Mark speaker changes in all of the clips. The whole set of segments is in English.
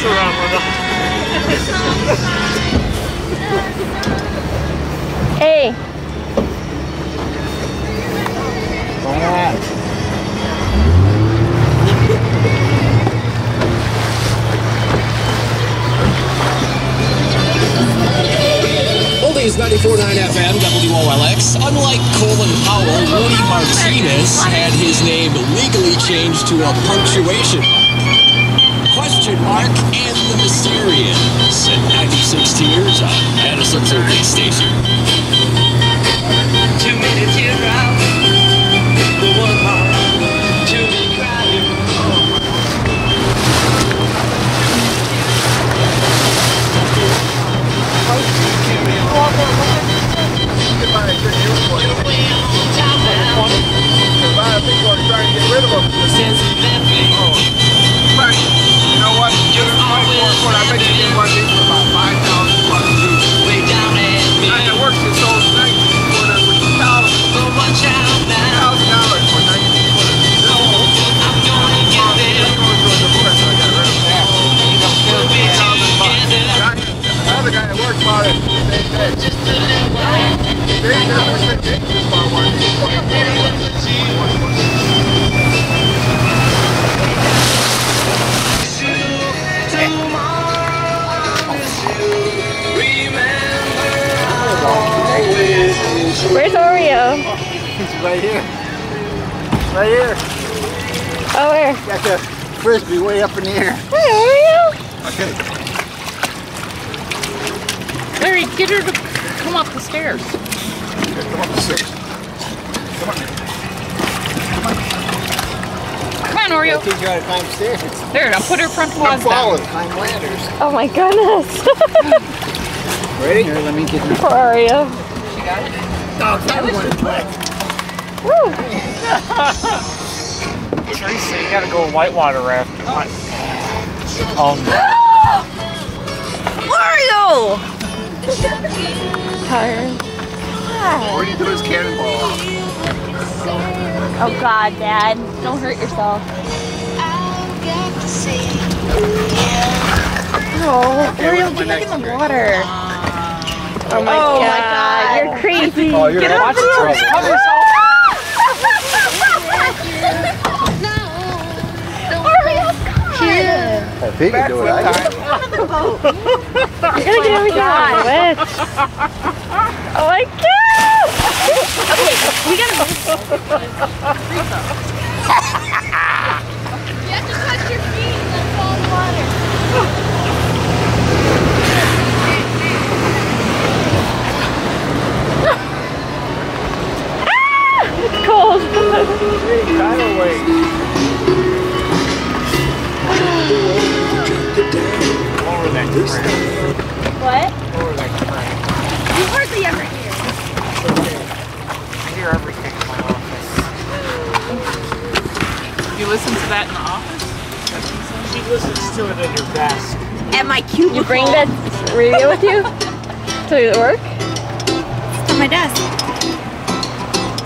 Speaker 1: mess around with them.
Speaker 2: Hey,
Speaker 3: on.
Speaker 4: Oldies 94.9 FM, WOLX. Unlike Colin Powell, Rudy oh, Martinez had his name legally changed to a punctuation. Question mark and the Mysterians at 96 years on Madison's Oldies Station.
Speaker 3: Another guy that works on it.
Speaker 5: Just a little while.
Speaker 3: They never said they just
Speaker 2: where's Oreo?
Speaker 3: It's right here. Right here.
Speaker 2: Oh, where?
Speaker 3: Got the frisbee way up in the air.
Speaker 2: Hey, Oreo.
Speaker 3: Okay.
Speaker 1: Larry, get her to come up the stairs.
Speaker 3: Come up the stairs.
Speaker 1: Come on, Oreo.
Speaker 3: Teach you how to climb stairs.
Speaker 1: There, now put her front
Speaker 3: I'm
Speaker 1: paws down.
Speaker 3: falling. Climb ladders.
Speaker 2: Oh my goodness.
Speaker 3: Ready? Here, let me get you.
Speaker 2: Poor Oreo.
Speaker 3: Oh, that one quick.
Speaker 2: Woo.
Speaker 1: Teresa, you gotta go whitewater raft. Oh no!
Speaker 2: Oreo! Tired.
Speaker 3: Where do you do his cannonball?
Speaker 2: Oh God, Dad. Don't hurt yourself. Oh, Oreo, get back in the water. Oh my, God. You're crazy.
Speaker 3: Oh, you're
Speaker 2: get
Speaker 3: in
Speaker 2: up
Speaker 3: lots of trouble.
Speaker 1: Cover yourself.
Speaker 2: Oreo, God.
Speaker 3: If he can do it, I can.
Speaker 2: You're gonna get everything on witch. Oh my God. Okay, we gotta You
Speaker 1: listen to that in the office? She listens to it in her desk.
Speaker 2: At my cubicle. You bring that radio with you to work?
Speaker 6: It's on my desk.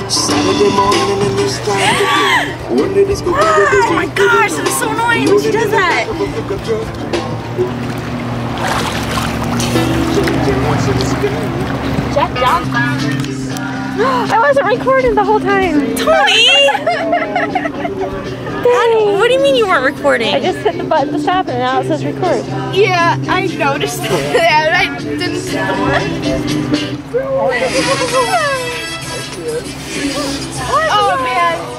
Speaker 5: Saturday morning and it's time to go. One day this go
Speaker 6: Oh my gosh, that is so annoying when she does that.
Speaker 2: Jack Johnson. I wasn't recording the whole time.
Speaker 6: Toni!
Speaker 2: Dang.
Speaker 6: What do you mean you weren't recording?
Speaker 2: I just hit the button to stop it, and now it says record.
Speaker 6: yeah, I noticed that. I didn't hit the word. Oh, oh man.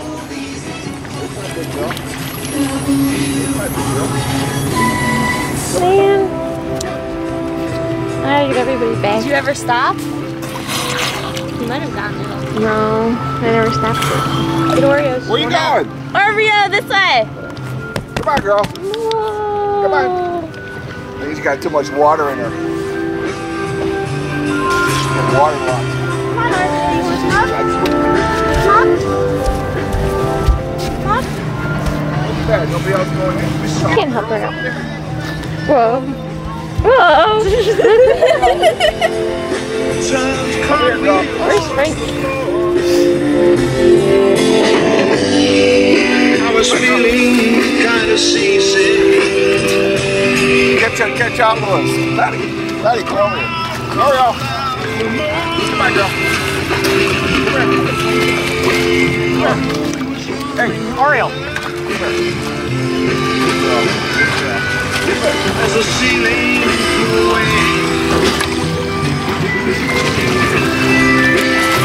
Speaker 2: Man. I gotta get everybody
Speaker 6: Did you ever stop? You might have gotten it.
Speaker 2: No, I never stopped it. Get Oreos.
Speaker 3: Where you going?
Speaker 6: Oreo, this way.
Speaker 3: Come on, girl.
Speaker 2: Come
Speaker 3: on. She's got too much water in her. Get water locked. Yeah, nobody else going in.
Speaker 2: I can't help her now. Whoa. Whoa.
Speaker 3: Come here.
Speaker 2: Where's Frank?
Speaker 5: I was feeling kind of seasick.
Speaker 3: catch, up, catch out boys. Come over here. Ariel. Come on, girl. Come here.
Speaker 1: Hey, Ariel.
Speaker 5: As the lays away.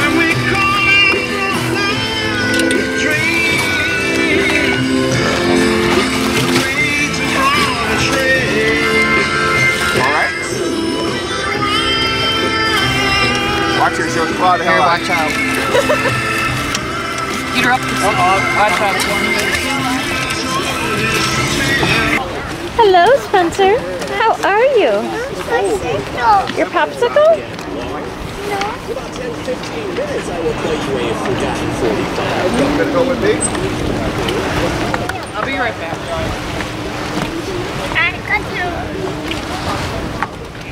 Speaker 5: When we call it the train, trains upon the train.
Speaker 3: All right. Watch your show. Claw the hell out.
Speaker 1: out. Get her up. Uh-oh. Watch out.
Speaker 2: Hello, Spencer. How are you? Your popsicle?
Speaker 4: About 10, 15 minutes, I will play you a forgotten 45.
Speaker 3: Gonna go with me?
Speaker 1: I'll be right back.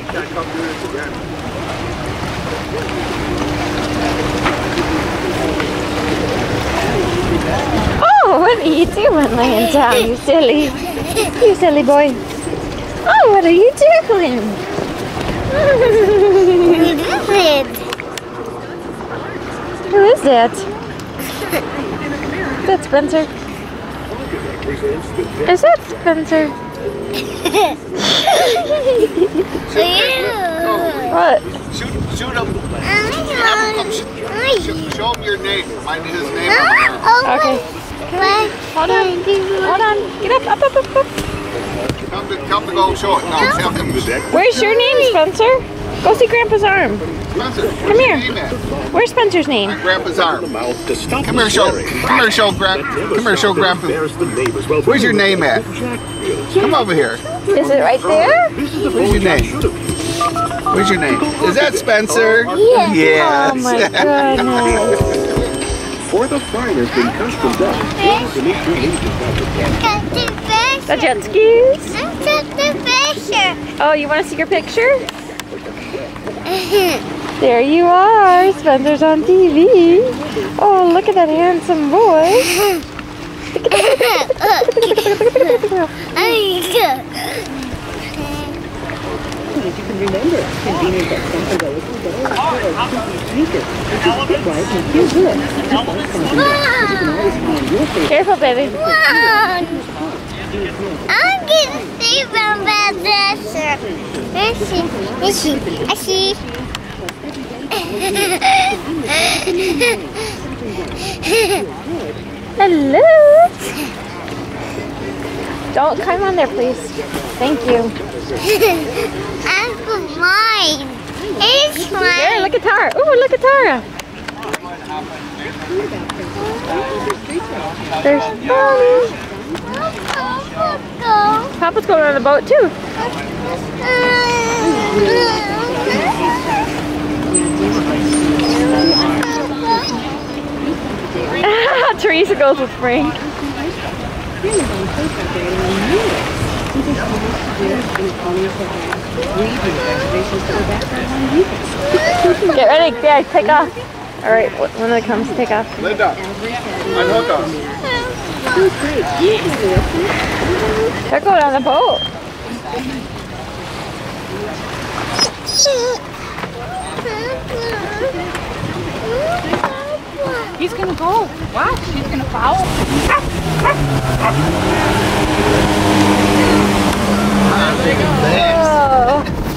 Speaker 3: Can't come do this again.
Speaker 2: Oh, what are you doing laying down, you silly, you silly boy? Oh, what are you doing? Who is that? Is that Spencer? Is that Spencer? What?
Speaker 3: Shoot, shoot him. Have him come shoot, shoot, show him your name. Find his name. on oh, there.
Speaker 2: Okay. Hold on. Hold on. Get up, up, up, up, up.
Speaker 3: Come to, come to go show it. No, have him.
Speaker 2: Where's your name, Spencer? Go see Grandpa's arm.
Speaker 3: Spencer,
Speaker 2: Come here. Where's Spencer's name?
Speaker 3: Grandpa's arm.
Speaker 7: mouth to stop
Speaker 3: Come here, show. Come here, show, Grand. Come here, show, Grandpa. Where's your name at? Come over here.
Speaker 2: Is it right there?
Speaker 3: Where's your name? Where's your name? Is that Spencer?
Speaker 2: Yeah.
Speaker 3: Yes.
Speaker 2: Oh my goodness.
Speaker 7: For the finest in custom ducks, to meet creative
Speaker 2: The jet skis. Oh, you want to see your picture? There you are. Spencer's on TV. Oh, look at that handsome boy. Careful, baby.
Speaker 8: I'm getting see from this. I see. I see. I see.
Speaker 2: Hello. Don't climb on there, please. Thank you.
Speaker 8: I'm mine. It's
Speaker 2: There,
Speaker 8: mine.
Speaker 2: look at Tara. Ooh, look at Tara. There's Bonnie.
Speaker 8: Go.
Speaker 2: Papa's going on the boat too. Teresa goes with Frank. Get ready, yeah, take off. All right, when it comes, take off.
Speaker 3: Linda, unhook us.
Speaker 2: They're going on the boat.
Speaker 6: He's gonna go. Watch, he's gonna follow.
Speaker 2: Oh.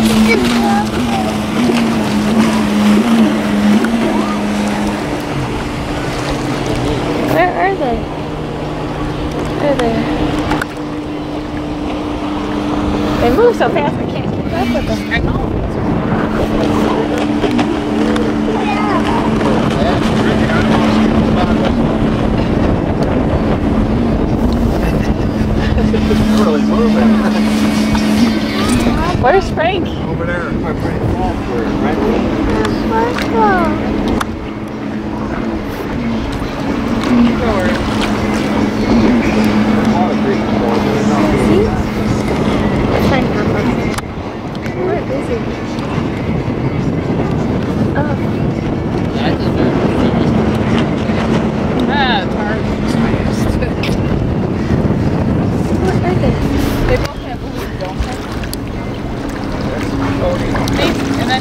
Speaker 2: Where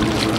Speaker 1: Amen.